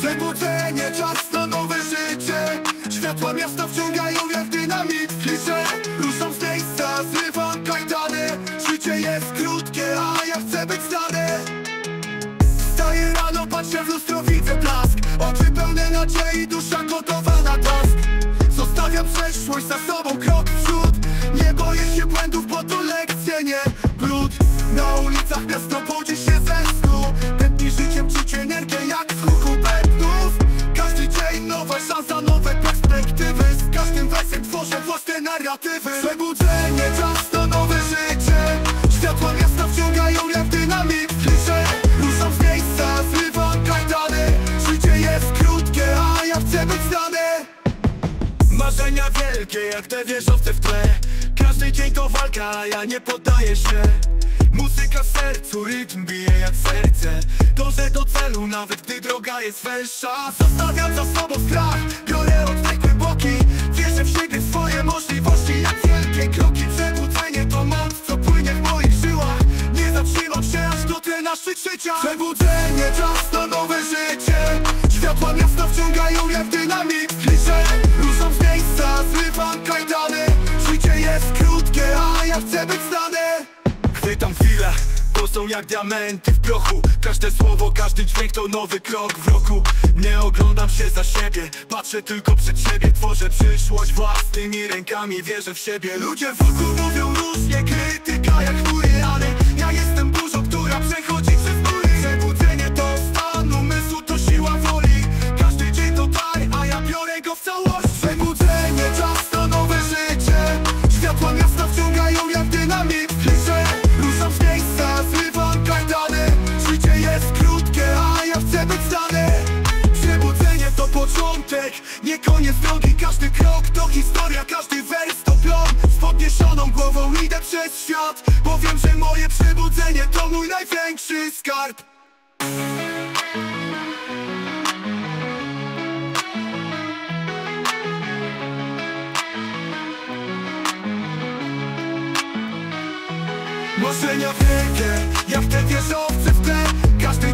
Przebudzenie, czas na nowe życie. Światła miasta wciągają jak dynamit Klisze, ruszam z miejsca, zrywam kajdany. Życie jest krótkie, a ja chcę być znany. Wstaję rano, patrzę w lustro, widzę blask. Oczy pełne nadziei, dusza gotowa na task. Zostawiam przeszłość za sobą, krok w przód. Nie boję się błędów, bo to lekcje, nie brud Na ulicach miasto budzi się ze narratywy Przebudzenie, czas na nowe życie. Światła miasta wciągają jak dynamit Klisze, ruszam z miejsca, zrywam kajdany. Życie jest krótkie, a ja chcę być znany. Marzenia wielkie jak te wieżowce w tle. Każdy dzień to walka, a ja nie poddaję się. Muzyka w sercu, rytm bije jak serce. Dążę do celu, nawet gdy droga jest węższa. Zostawiam za sobą strach, biorę oddech głęboki Wierzę w siebie, swoje na szczyt życia. Przebudzenie, czas na nowe życie. Światła miasta wciągają jak dynamit. Klisze, ruszam z miejsca, zrywam kajdany. Życie jest krótkie, a ja chcę być znany. Chwytam chwilę, to są jak diamenty w prochu Każde słowo, każdy dźwięk to nowy krok w roku. Nie oglądam się za siebie, patrzę tylko przed siebie. Tworzę przyszłość własnymi rękami, wierzę w siebie. Ludzie wokół mówią różnie, krytyka jak chcę być znany Przebudzenie to początek, nie koniec drogi Każdy krok to historia, każdy wers to plon Z podniesioną głową idę przez świat Bo wiem, że moje przebudzenie to mój największy skarb. Marzenia wielkie, jak te wieżowce w tle Każdy